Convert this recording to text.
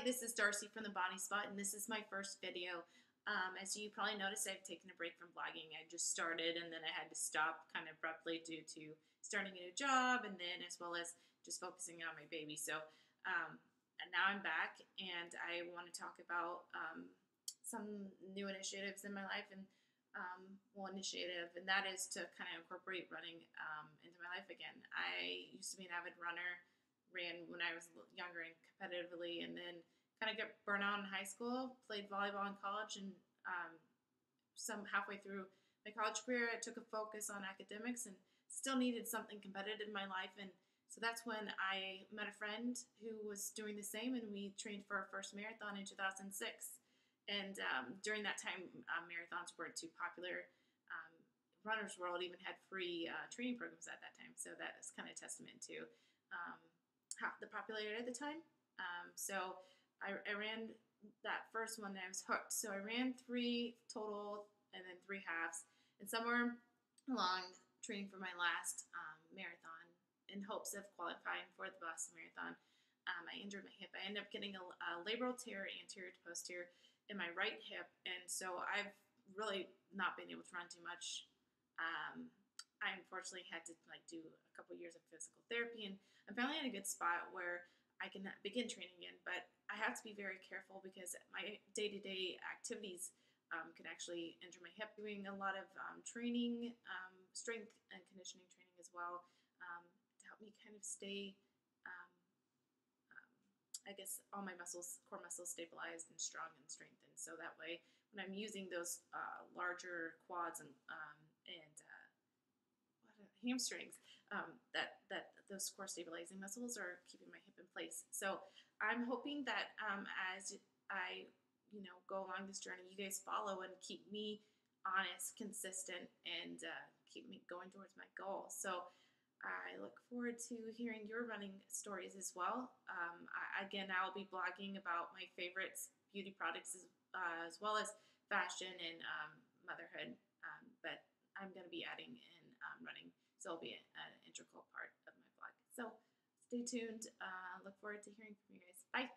Hi, this is Darcy from the Body Spot, and this is my first video. Um, as you probably noticed, I've taken a break from vlogging. I just started, and then I had to stop kind of abruptly due to starting a new job, and then as well as just focusing on my baby. So um, now I'm back, and I want to talk about um, some new initiatives in my life, and um, one initiative, and that is to kind of incorporate running um, into my life again. I used to be an avid runner ran when I was younger and competitively, and then kind of got burnt out in high school. Played volleyball in college, and um, some halfway through my college career, I took a focus on academics and still needed something competitive in my life. And so that's when I met a friend who was doing the same, and we trained for our first marathon in 2006. And um, during that time, uh, marathons weren't too popular. Um, Runner's World even had free uh, training programs at that time, so that is kind of testament to um, the popularity at the time. Um, so I, I, ran that first one and I was hooked. So I ran three total and then three halves. And somewhere along training for my last um, marathon in hopes of qualifying for the Boston Marathon, um, I injured my hip. I ended up getting a, a labral tear anterior to posterior in my right hip. And so I've really not been able to run too much. Um, I unfortunately had to like do a couple years of physical therapy, and I'm finally in a good spot where I can begin training again. But I have to be very careful because my day-to-day activities um, can actually injure my hip. Doing a lot of um, training, um, strength and conditioning training as well, um, to help me kind of stay. Um, um, I guess all my muscles, core muscles, stabilized and strong and strengthened. So that way, when I'm using those uh, larger quads and and uh, hamstrings, um, that that those core stabilizing muscles are keeping my hip in place. So I'm hoping that um, as I you know go along this journey, you guys follow and keep me honest, consistent, and uh, keep me going towards my goal. So. I look forward to hearing your running stories as well. Um, I, again, I'll be blogging about my favorites, beauty products, as, uh, as well as fashion and um, motherhood. Um, but I'm going to be adding in um, running so it'll be an integral part of my blog. So stay tuned. Uh, look forward to hearing from you guys. Bye.